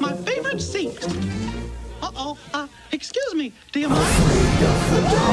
my favorite seat. Uh-oh. Uh, excuse me. Do you mind?